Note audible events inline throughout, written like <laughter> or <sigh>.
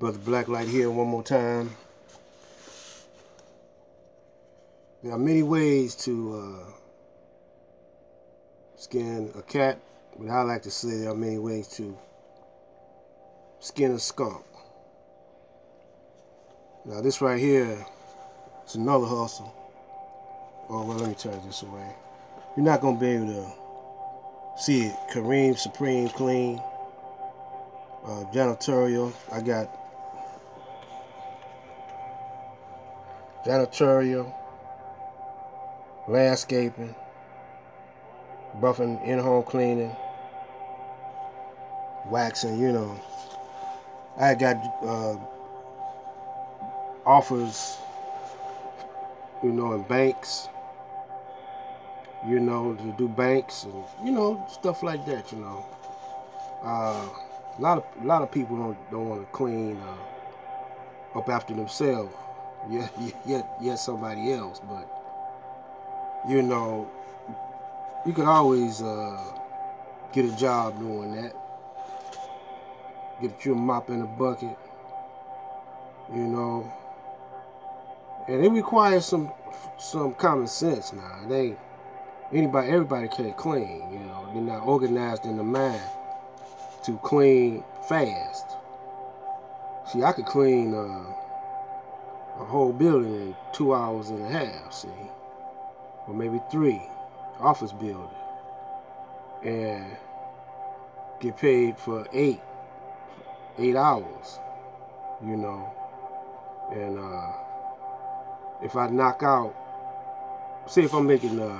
Brother Blacklight here one more time. There are many ways to uh, skin a cat, but I like to say there are many ways to skin a skunk. Now this right here is another hustle. Oh well, let me turn this away. You're not gonna be able to see it. Kareem Supreme Clean, uh, janitorial. I got janitorial, landscaping, buffing in-home cleaning, waxing. You know, I got uh, offers. You know, in banks you know, to do banks and you know stuff like that. You know, uh, a lot of a lot of people don't don't want to clean uh, up after themselves. Yet yet yet somebody else, but you know, you could always uh, get a job doing that. Get you a mop in a bucket. You know, and it requires some some common sense now. They anybody, everybody can't clean. You know, they're not organized in the mind to clean fast. See, I could clean uh, a whole building in two hours and a half. See, or maybe three, office building, and get paid for eight, eight hours. You know, and uh, if I knock out, say if I'm making uh,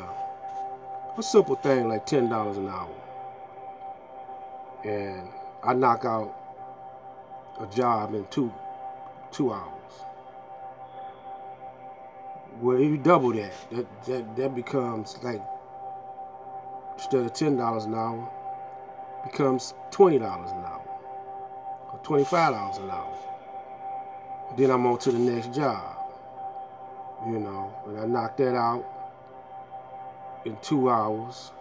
a simple thing like ten dollars an hour, and I knock out a job in two two hours. Well, if you double that, that that that becomes like instead of ten dollars an hour, becomes twenty dollars an hour or twenty five dollars an hour. Then I'm on to the next job. You know, and I knock that out in two hours.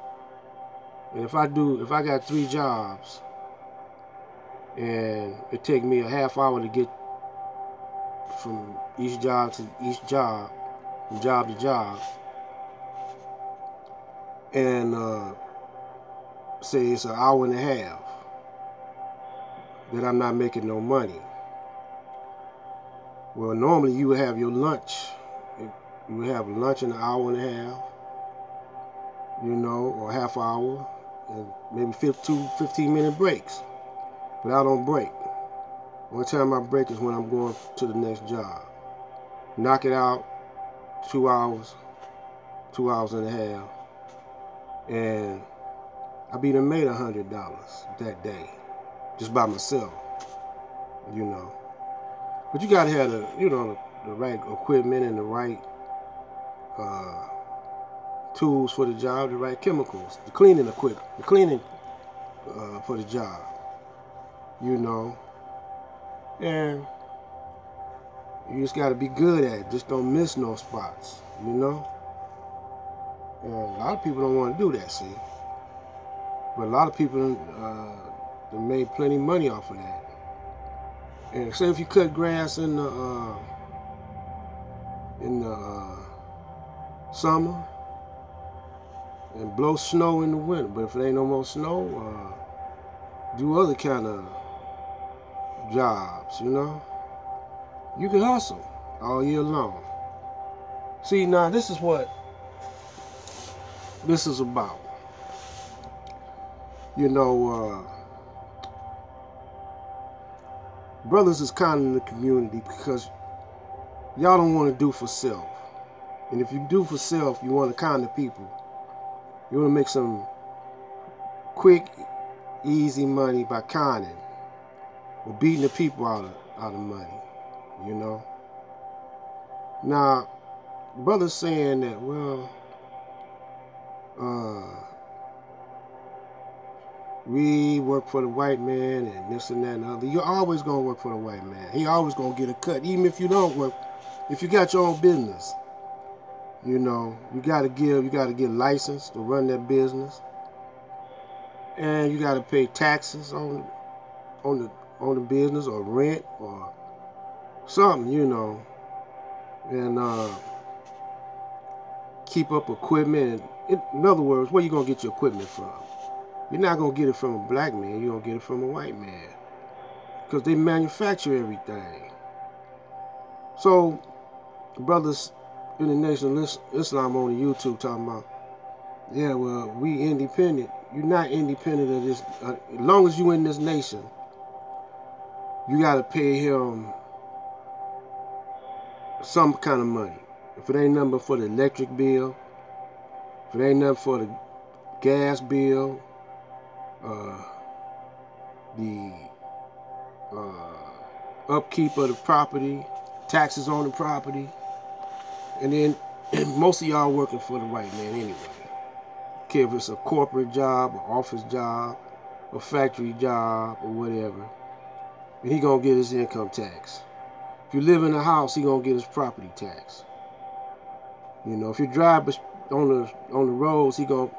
And if I do, if I got three jobs, and it take me a half hour to get from each job to each job, job to job, and uh, say it's an hour and a half, that I'm not making no money. Well, normally you would have your lunch. You would have lunch in an hour and a half you know, or half hour, and maybe 15, 15 minute breaks. But I don't break. One time I break is when I'm going to the next job. Knock it out, two hours, two hours and a half, and I be done made a hundred dollars that day, just by myself, you know. But you gotta have the, you know, the, the right equipment and the right uh, tools for the job, the right chemicals, the cleaning equipment, the cleaning uh, for the job, you know. And you just got to be good at it. Just don't miss no spots, you know. And a lot of people don't want to do that, see. But a lot of people uh, made plenty of money off of that. And say if you cut grass in the uh, in the uh, summer, and blow snow in the winter. But if it ain't no more snow, uh, do other kind of jobs, you know? You can hustle all year long. See, now this is what this is about. You know, uh, brothers is kind in the community because y'all don't want to do for self. And if you do for self, you want to kind of people you want to make some quick, easy money by conning or beating the people out of, out of money, you know. Now, brother's saying that, well, uh, we work for the white man and this and that and other. You're always gonna work for the white man. He always gonna get a cut, even if you don't work. If you got your own business, you know, you got to give, you got to get licensed to run that business, and you got to pay taxes on on the own a business or rent or something, you know, and uh, keep up equipment. In other words, where you gonna get your equipment from? You're not gonna get it from a black man. You're gonna get it from a white man because they manufacture everything. So, brothers in the Nation of Islam on the YouTube talking about, yeah, well, we independent. You're not independent of this. Uh, as long as you in this nation, you got to pay him some kind of money. If it ain't nothing for the electric bill, if it ain't nothing for the gas bill, uh, the uh, upkeep of the property, taxes on the property, and then <clears throat> most of y'all working for the white man anyway. Okay, if it's a corporate job, an office job, a factory job, or whatever, and he gonna get his income tax. If you live in a house, he gonna get his property tax. You know, if you drive on the on the roads, he gonna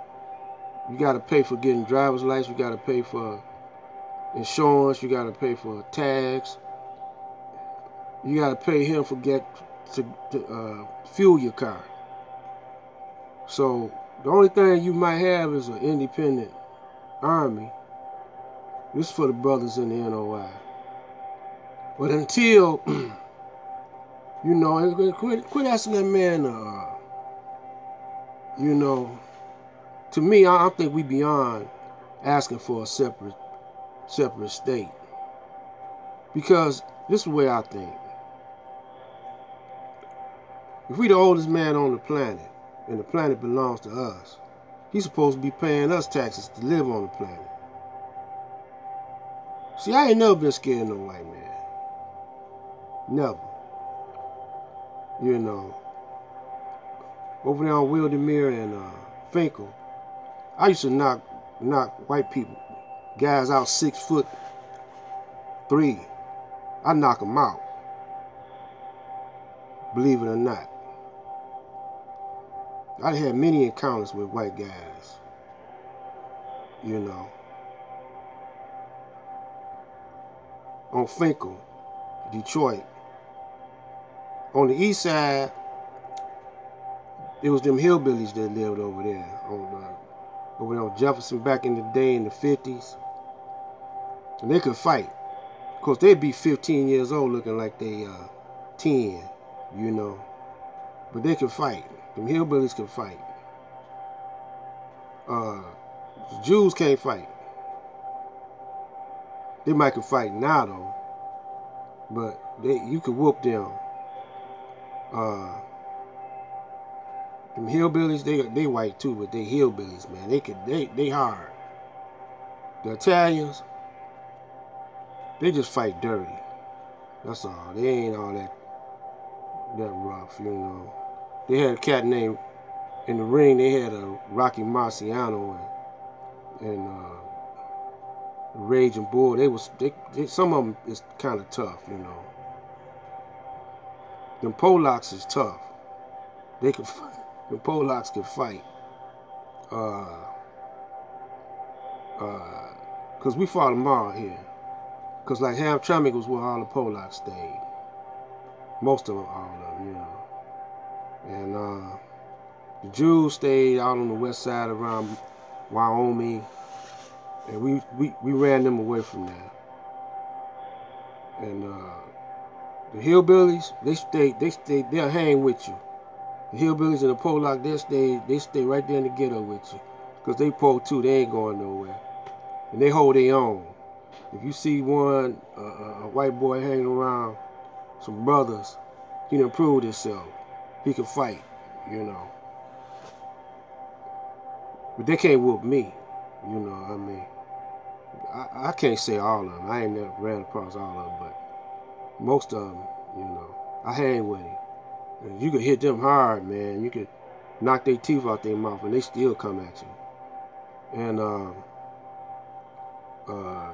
you gotta pay for getting driver's license. You gotta pay for insurance. You gotta pay for tags. You gotta pay him for get to, to uh, fuel your car. So the only thing you might have is an independent army. This is for the brothers in the NOI. But until, <clears throat> you know, quit, quit asking that man, uh, you know, to me, I, I think we beyond asking for a separate, separate state. Because this is the way I think. If we the oldest man on the planet, and the planet belongs to us, he's supposed to be paying us taxes to live on the planet. See, I ain't never been scared of no white man. Never. You know. Over there on Wildemere and uh, Fenkell, I used to knock knock white people, guys out six foot three. I knock them out. Believe it or not. I had many encounters with white guys. You know. On Fenkell, Detroit. On the east side, it was them hillbillies that lived over there. On uh, over there on Jefferson back in the day in the 50s. And they could fight. Of course, they'd be 15 years old looking like they uh, 10, you know. But they could fight. Them hillbillies could fight. Uh, Jews can't fight. They might can fight now though, but they you could whoop them. Uh, them hillbillies, they they white too, but they hillbillies, man. They could they they hard. The Italians, they just fight dirty. That's all. They ain't all that that rough, you know. They had a cat named in the ring. They had a Rocky Marciano and and uh, Raging Bull. They was they, they some of them is kind of tough, you know. Them Polacks is tough. They can fight. The Polacks can fight. Uh, uh, cause we fought them all here. Cause like Hamtramck was where all the Polacks stayed. Most of them, all of them, you know. And uh, the Jews stayed out on the west side around Wyoming. And we, we, we ran them away from there. And uh, the hillbillies, they stay, they stay, they'll hang with you. The hillbillies and the Polack, they stay, they stay right there in the ghetto with you. Because they pull too, they ain't going nowhere. And they hold their own. If you see one, uh, a white boy hanging around some brothers, he done proved himself he can fight, you know. But they can't whoop me, you know. I mean, I, I can't say all of them. I ain't never ran across all of them, but most of them, you know, I hang with him. And you can hit them hard, man. You can knock their teeth out their mouth, and they still come at you. And um, uh,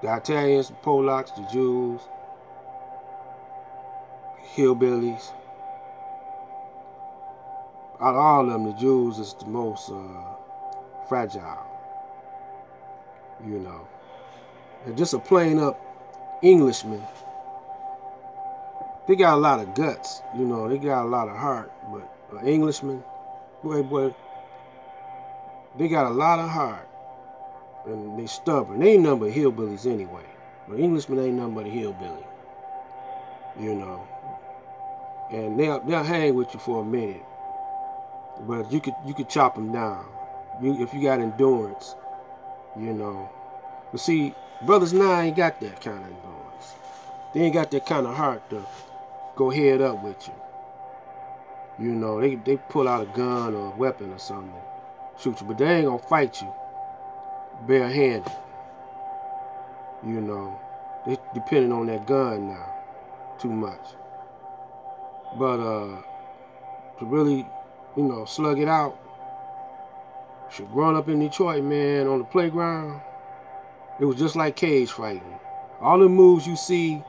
the Italians, the Polacks, the Jews, hillbillies, out of all of them, the Jews is the most uh, fragile. You know, and just a plain up Englishmen, they got a lot of guts, you know, they got a lot of heart, but an Englishman, boy, boy, they got a lot of heart, and they stubborn. They ain't nothing but hillbillies anyway. But Englishmen ain't nothing but a hillbilly, you know. And they'll they'll hang with you for a minute, but you could you could chop them down, you if you got endurance, you know. But see, brothers now ain't got that kind of endurance. They ain't got that kind of heart to go head up with you. You know, they, they pull out a gun or a weapon or something, shoot you, but they ain't gonna fight you barehanded. You know, they depending on that gun now too much. But uh, to really, you know, slug it out. Should growing up in Detroit, man, on the playground, it was just like cage fighting. All the moves you see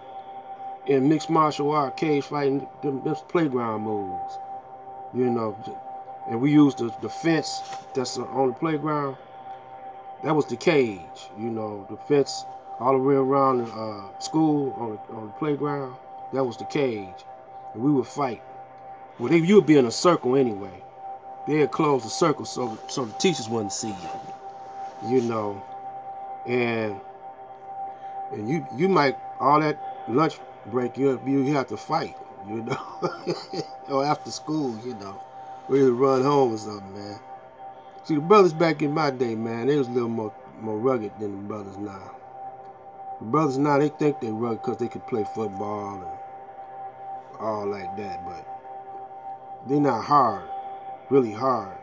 in mixed martial art, cage fighting, them, them playground moves. You know, and we used the, the fence that's on the playground. That was the cage. You know, the fence all the way around the uh, school on the, on the playground. That was the cage, and we would fight. Well, they, you would be in a circle anyway. They'd close the circle so so the teachers wouldn't see you. You know, and and you you might all that lunch break you up. you have to fight. You know, <laughs> or after school, you know, we to run home or something, man. See, the brothers back in my day, man, they was a little more more rugged than the brothers now. The brothers now, they think they rugged because they could play football and all like that, but they're not hard, really hard.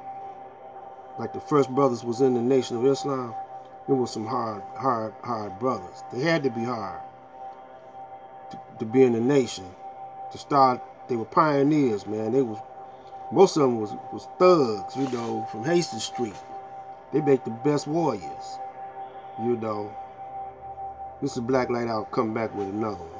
Like the first brothers was in the Nation of Islam, it was some hard, hard, hard brothers. They had to be hard to, be in the nation. To start, they were pioneers, man. They was most of them was was thugs, you know, from Hastings Street. They make the best warriors, you know. This is Black Light I'll Come back with another one.